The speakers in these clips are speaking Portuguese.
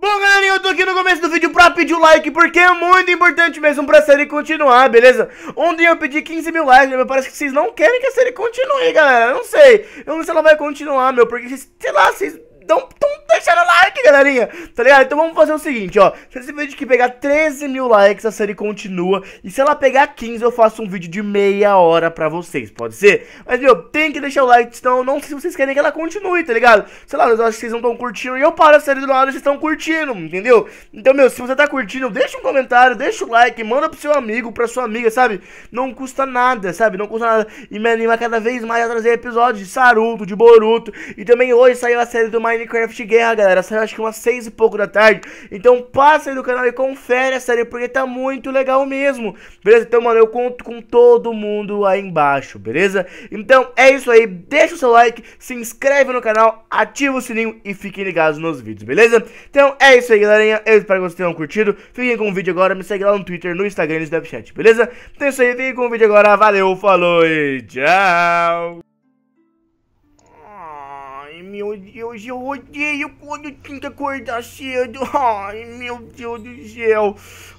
Bom, galerinha, eu tô aqui no começo do vídeo pra pedir o like, porque é muito importante mesmo pra série continuar, beleza? Ontem eu pedi 15 mil likes, mas parece que vocês não querem que a série continue, galera, eu não sei. Eu não sei se ela vai continuar, meu, porque, sei lá, vocês não tão deixando like, galerinha, tá ligado? Então vamos fazer o seguinte, ó, se esse vídeo aqui pegar 13 mil likes, a série continua, e se ela pegar 15, eu faço um vídeo de meia hora pra vocês, pode ser? Mas, meu, tem que deixar o like, senão não sei se vocês querem que ela continue, tá ligado? Sei lá, eu acho que vocês não estão curtindo, e eu paro a série do lado e vocês estão curtindo, entendeu? Então, meu, se você tá curtindo, deixa um comentário, deixa o like, manda pro seu amigo, pra sua amiga, sabe? Não custa nada, sabe? Não custa nada, e me anima cada vez mais a trazer episódios de Saruto, de Boruto, e também hoje saiu a série do Minecraft Guerra, galera, saiu acho que umas seis e pouco da tarde. Então passa aí no canal e confere a série, porque tá muito legal mesmo. Beleza? Então, mano, eu conto com todo mundo aí embaixo, beleza? Então é isso aí, deixa o seu like, se inscreve no canal, ativa o sininho e fiquem ligados nos vídeos, beleza? Então é isso aí, galerinha. Eu espero que vocês tenham curtido. Fiquem com o vídeo agora, me segue lá no Twitter, no Instagram e no Snapchat, beleza? Então é isso aí, fiquem com o vídeo agora. Valeu, falou e tchau! Meu Deus, eu odeio quando tem que acordar cedo. Ai, meu Deus do céu.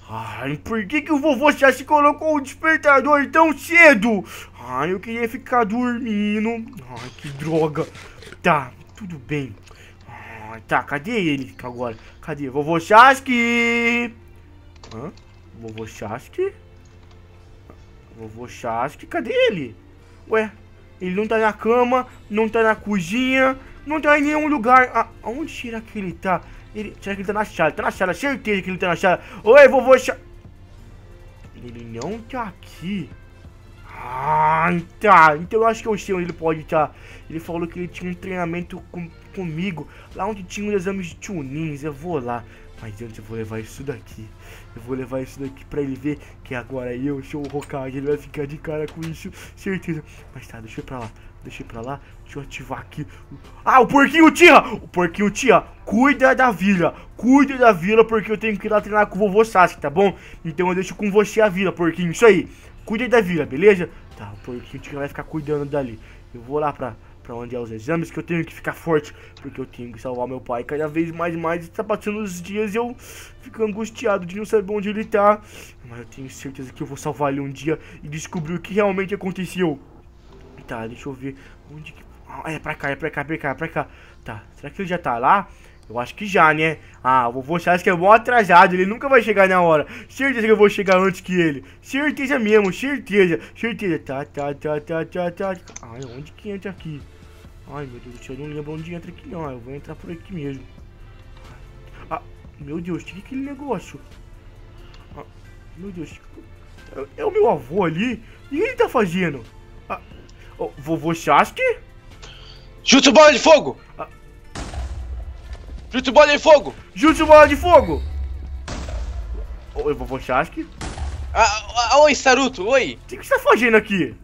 Ai, por que que o vovô se colocou o despertador tão cedo? Ai, eu queria ficar dormindo. Ai, que droga. Tá, tudo bem. Ai, tá, cadê ele agora? Cadê? Vovô Chasque? Hã? Vovô Chasque? Vovô Chasque, cadê ele? Ué, ele não tá na cama, não tá na cozinha, não tá em nenhum lugar. Ah, onde será que ele tá? Ele, será que ele tá na sala? Tá na sala, certeza que ele tá na sala. Oi, vovô Chá... Ele não tá aqui. Ah, tá. Então eu acho que eu sei onde ele pode estar. Tá. Ele falou que ele tinha um treinamento com, comigo. Lá onde tinha os exames de tunins. Eu vou lá. Mas antes eu vou levar isso daqui. Eu vou levar isso daqui pra ele ver que agora eu sou o Hokage. Ele vai ficar de cara com isso, certeza. Mas tá, deixa eu ir pra lá. Ir pra lá. Deixa eu ativar aqui. Ah, o porquinho tia! O porquinho tia, cuida da vila. Cuida da vila porque eu tenho que ir lá treinar com o vovô Sasuke, tá bom? Então eu deixo com você a vila, porquinho. Isso aí. Cuida da vila, beleza? Tá, o porquinho tia vai ficar cuidando dali. Eu vou lá pra para onde é os exames, que eu tenho que ficar forte, porque eu tenho que salvar meu pai. Cada vez mais e mais está passando os dias e eu fico angustiado de não saber onde ele tá. Mas eu tenho certeza que eu vou salvar ele um dia e descobrir o que realmente aconteceu. Tá, deixa eu ver onde que... Ah, é pra cá, é pra cá, é pra cá, é pra cá. Tá, será que ele já tá lá? Eu acho que já, né? Ah, o vovô Charles que é mó atrasado, ele nunca vai chegar na hora. Certeza que eu vou chegar antes que ele. Certeza mesmo, certeza. Certeza. Tá, tá, tá, tá, tá, tá. Ai, onde que entra aqui? Ai, meu Deus do céu, eu não lembro onde entra aqui não. Eu vou entrar por aqui mesmo. Ah, meu Deus, que aquele negócio? Ah, meu Deus. É, é, o meu avô ali? O que ele tá fazendo? Ah, oh, vovô Sasuke? Jutsu bola de fogo! Ah, Jutsu bola de fogo! Jutsu bola de fogo! Oi, vovô Sasuke? Ah, ah, oi, Saruto, oi! O que, que você tá fazendo aqui?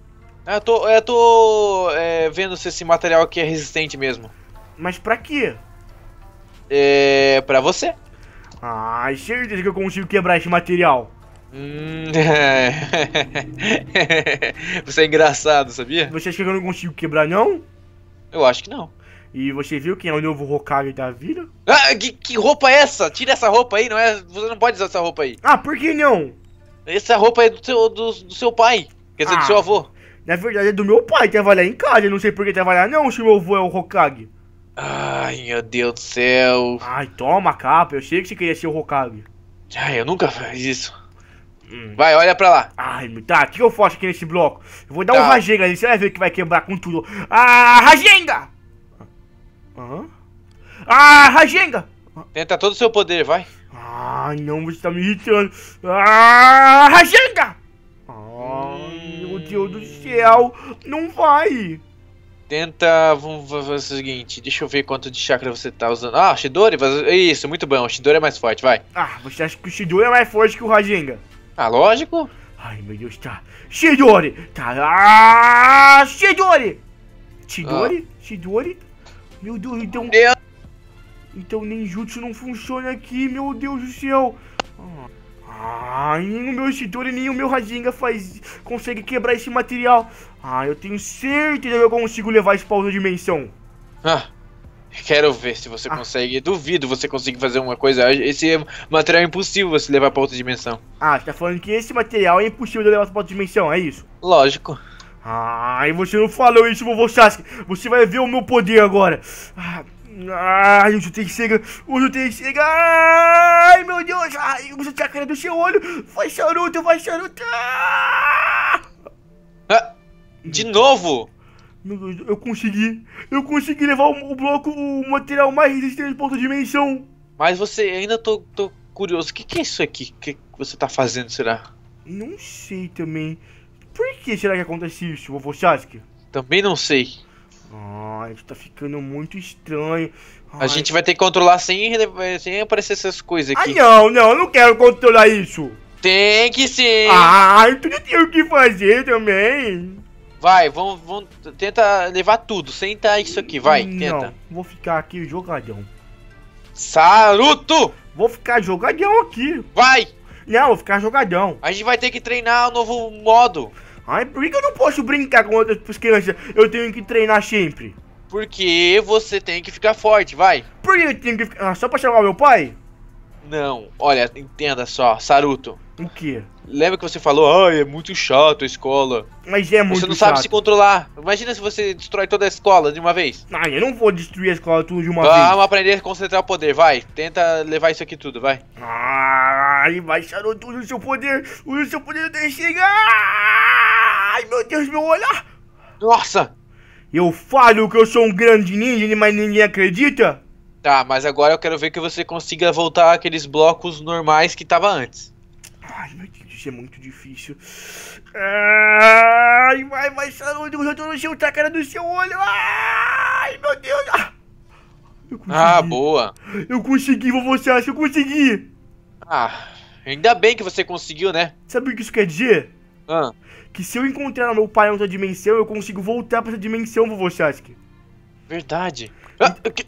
Ah, eu tô, eu tô é, vendo se esse material aqui é resistente mesmo. Mas pra quê? É. pra você. Ah, certeza que eu consigo quebrar esse material. Hum, você é engraçado, sabia? Você acha que eu não consigo quebrar, não? Eu acho que não. E você viu quem é o novo Hokage da vida? Ah, que, que roupa é essa? Tira essa roupa aí, não é? Você não pode usar essa roupa aí. Ah, por que não? Essa roupa é do seu, do, do seu pai. Quer dizer, ah, do seu avô. Na verdade é do meu pai trabalhar em casa. Eu não sei por que trabalhar não, se meu avô é o Hokage. Ai, meu Deus do céu. Ai, toma capa. Eu sei que você queria ser o Hokage. Ai, eu nunca fiz isso. Hum. Vai, olha pra lá. Ai, tá, o que eu faço aqui nesse bloco? Eu vou dar tá. um Rajenga ali, você vai ver que vai quebrar com tudo. Ah, Rajenga! Aham. Ah, Rajenga! Tenta todo o seu poder, vai. Ai, não, você tá me irritando. Ah, Rajenga! Ah, hum... meu Deus do céu, não vai. Tenta, vamos fazer o seguinte, deixa eu ver quanto de chakra você tá usando. Ah, Shidori, isso, muito bom, o Shidori é mais forte, vai. Ah, você acha que o Shidori é mais forte que o Rajenga? Ah, lógico. Ai, meu Deus, tá. Shidori! Tá. Ah, Shidori! Shidori? Ah. Shidori? Meu Deus, então... Deus. Então ninjutsu não funciona aqui, meu Deus do céu. Ah, nem o meu Shidori, nem o meu Rajenga faz... Consegue quebrar esse material. Ah, eu tenho certeza que eu consigo levar isso pra outra dimensão. Ah, Quero ver se você Ah. consegue. Duvido você conseguir fazer uma coisa. Esse material é impossível você levar pra outra dimensão. Ah, você tá falando que esse material é impossível de levar pra outra dimensão, é isso? Lógico. Ai, você não falou isso, vovô Sasuke. Você vai ver o meu poder agora. Ah, Ai, o Jutei chega, o Jutei chega. Ai, meu Deus. Ai, o chakra do seu olho. Vai, Charuto, vai, Charuto. Ah! Ah, de novo? Meu Deus, eu consegui. Eu consegui levar o, o bloco, o material mais resistente pra outra dimensão. Mas você ainda tô, tô curioso. O que, que é isso aqui? O que, que você tá fazendo, será? Não sei também. Por que será que acontece isso, vovô Sasuke? Também não sei. Ai, isso tá ficando muito estranho. A Ai, gente vai ter que controlar sem, sem aparecer essas coisas Ah, aqui. não, não, eu não quero controlar isso. Tem que sim. Ah, eu tenho que fazer também. Vai, vamos, vamos. Tenta levar tudo, sem tá isso aqui, vai, não, tenta. vou ficar aqui jogadão. Saruto! Vou ficar jogadão aqui. Vai! Não, vou ficar jogadão. A gente vai ter que treinar o novo modo. Ai, por que que eu não posso brincar com outras crianças? Eu tenho que treinar sempre. Porque você tem que ficar forte, vai. Por que eu tenho que ficar... Ah, só pra chamar meu pai? Não, olha, entenda só, Saruto. O quê? Lembra que você falou, ai, é muito chato a escola. Mas é muito você não sabe chato. se controlar. Imagina se você destrói toda a escola de uma vez. Ai, eu não vou destruir a escola tudo de uma vez. Vamos aprender a concentrar o poder, vai. Tenta levar isso aqui tudo, vai. Ai, vai, use o seu poder. O seu poder até chegar. Ai, meu Deus, meu olhar. Nossa! Eu falo que eu sou um grande ninja, mas ninguém acredita? Tá, mas agora eu quero ver que você consiga voltar àqueles blocos normais que tava antes. Ai, meu Deus, isso é muito difícil. Ai, vai, vai, Charuto, eu tô no seu tacara do seu olho. Ai, meu Deus. Ah. Ah, boa. Eu consegui, vovô Sasha, eu consegui. Ah, ainda bem que você conseguiu, né? Sabe o que isso quer dizer? Ah, Que se eu encontrar meu pai em outra dimensão, eu consigo voltar pra essa dimensão, vovô Sasuke. verdade. Ah, o que,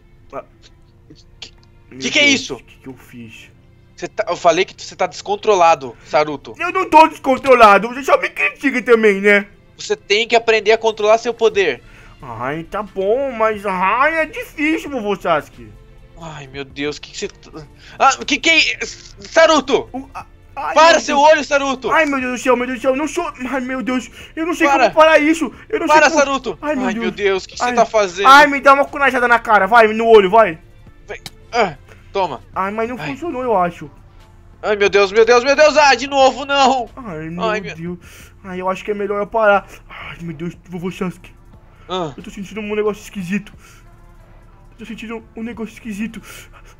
Meu Que que é Deus, isso? O que, que eu fiz? Tá- eu falei que você tá descontrolado, Saruto. Eu não tô descontrolado, você só me critica também, né? Você tem que aprender a controlar seu poder. Ai, tá bom, mas ai, é difícil, vovô Sasuke. Ai, meu Deus, o que, que você. tá- Ah, o que que é. Saruto! O- a- ai, Para seu Deus. olho, Saruto! Ai, meu Deus do céu, meu Deus do céu, eu não sou. Ai, meu Deus, eu não sei Para. como parar isso. Eu não Para, sei como... Saruto! Ai, meu Deus. o que, que Ai. você tá fazendo? Ai, me dá uma kunajada na cara, vai, no olho, vai. Ah, toma. Ai, mas não Ai. funcionou, eu acho. Ai, meu Deus, meu Deus, meu Deus! Ah, de novo, não! Ai, meu Ai, meu- Deus. Ai, eu acho que é melhor eu parar. Ai, meu Deus, vovô Sasuke. Ah, Eu tô sentindo um negócio esquisito. Eu tô sentindo um negócio esquisito.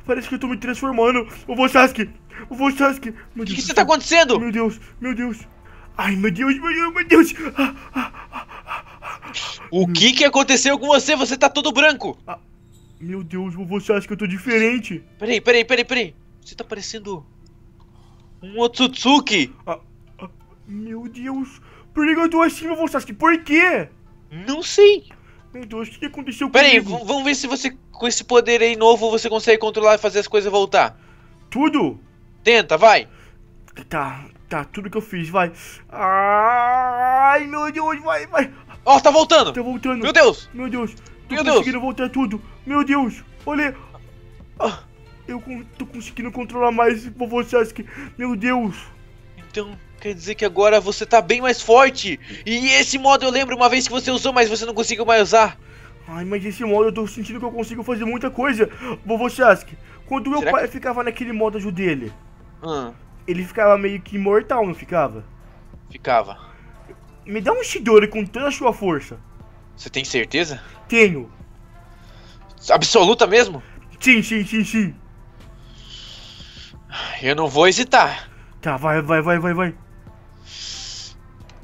Parece que eu tô me transformando. Vovô Sasuke. Vovô Sasuke. Meu o que, que você tá acontecendo? Meu Deus, meu Deus. Ai, meu Deus, meu Deus, meu Deus. Ah, ah, O que que aconteceu com você? Você tá todo branco! Meu Deus, vovô Sasuke, eu tô diferente. Peraí, peraí, peraí, peraí. Você tá parecendo. Um Otsutsuki! Meu Deus. Por que eu tô assim, vovô Sasuke? Por quê? Não sei. Meu Deus, o que que aconteceu Peraí, comigo? v- vamos ver se você, com esse poder aí novo, você consegue controlar e fazer as coisas voltar. Tudo? Tenta, vai! Tá, tá, tudo que eu fiz, vai. Ai, meu Deus, vai, vai. Ó, tá voltando! Tá voltando. Meu Deus! Meu Deus, tô Meu Deus. conseguindo voltar tudo. Meu Deus, olha. Ah, eu tô conseguindo controlar mais vovô Sasuke. Meu Deus. Então, quer dizer que agora você tá bem mais forte! E esse modo eu lembro uma vez que você usou, mas você não conseguiu mais usar. Ai, mas esse modo eu tô sentindo que eu consigo fazer muita coisa. Vovô Sasuke, quando meu Será pai ficava naquele modo azul dele, Hum, ele ficava meio que imortal, não ficava? ficava. Me dá um Shidori com toda a sua força. Você tem certeza? Tenho. Absoluta mesmo? Sim, sim, sim, sim. Eu não vou hesitar. Tá, vai, vai, vai, vai, vai.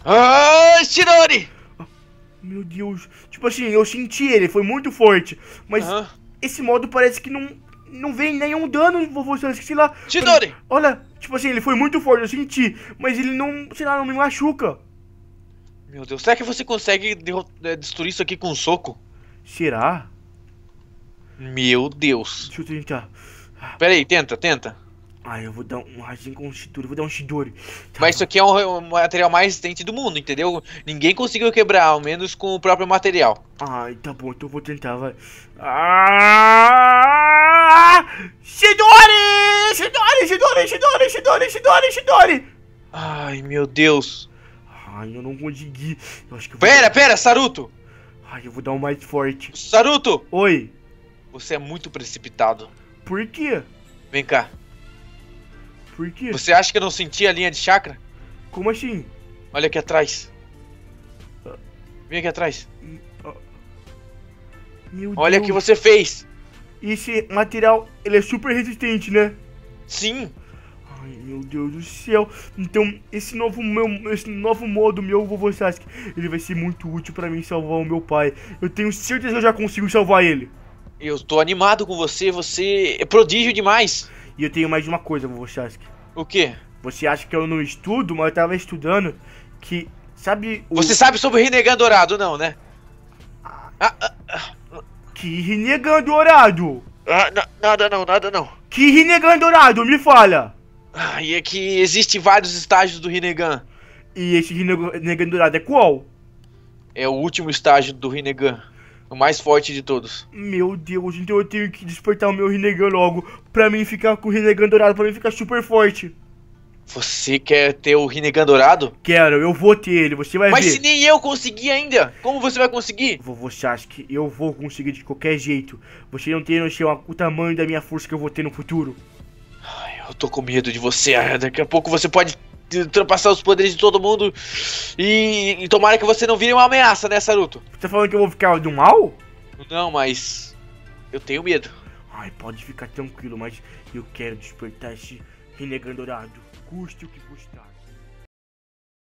Ah, Shidori! Meu Deus. Tipo assim, eu senti ele, foi muito forte. Mas Aham. esse modo parece que não, não vem nenhum dano, vovô sei lá. Chidori! Olha, tipo assim, ele foi muito forte, eu senti. Mas ele não, sei lá, não me machuca. Meu Deus, será que você consegue eh, destruir isso aqui com um soco? Será? Meu Deus. Deixa eu tentar. Pera aí, tenta, tenta. Ah, eu vou dar um Rasen com Shidori, eu vou dar um Shidori. Tá, Mas isso aqui é o, o material mais resistente do mundo, entendeu? Ninguém conseguiu quebrar, ao menos com o próprio material. Ai, tá bom, então eu vou tentar, vai. Ah! Shidori! Shidori, Shidori, Shidori, Shidori, Shidori, Shidori! Ai, meu Deus. Ai, eu não consegui. Eu acho que vou... Pera, pera, Saruto! Ai, eu vou dar um mais forte. Saruto! Oi, Você é muito precipitado. por quê? Vem cá. Por quê? Você acha que eu não senti a linha de chakra? Como assim? Olha aqui atrás. Vem aqui atrás. Meu Olha o que você fez. Esse material, ele é super resistente, né? Sim. Ai, meu Deus do céu. Então, esse novo, meu, esse novo modo meu, vovô Sasuke, ele vai ser muito útil pra mim salvar o meu pai. Eu tenho certeza que eu já consigo salvar ele. Eu tô animado com você. Você é prodígio demais. E eu tenho mais uma coisa, vovô Sasuke. O quê? Você acha que eu não estudo, mas eu tava estudando que, sabe o... Você sabe sobre o Rinnegan Dourado, não, né? Ah, ah, Que Rinnegan Dourado? ah, na- nada não, nada não. Que Rinnegan Dourado? Me fala! Ah, e é que existe vários estágios do Rinnegan. E esse Rinnegan Dourado é qual? É o último estágio do Rinnegan. O mais forte de todos. Meu Deus, então eu tenho que despertar o meu Rinnegan logo pra mim ficar com o Rinnegan Dourado, pra mim ficar super forte. Você quer ter o Rinnegan Dourado? Quero, eu vou ter ele, você vai Mas ver. se nem eu consegui ainda, como você vai conseguir? Vovô Sasuke, eu vou conseguir de qualquer jeito. Você não tem noção o tamanho da minha força que eu vou ter no futuro. Eu tô com medo de você. ah, Daqui a pouco você pode ultrapassar os poderes de todo mundo. E, e tomara que você não vire uma ameaça, né, Saruto? Você tá falando que eu vou ficar do mal? Não, mas. Eu tenho medo. Ai, pode ficar tranquilo, mas eu quero despertar esse Rinnegan Dourado. Custe o que custar.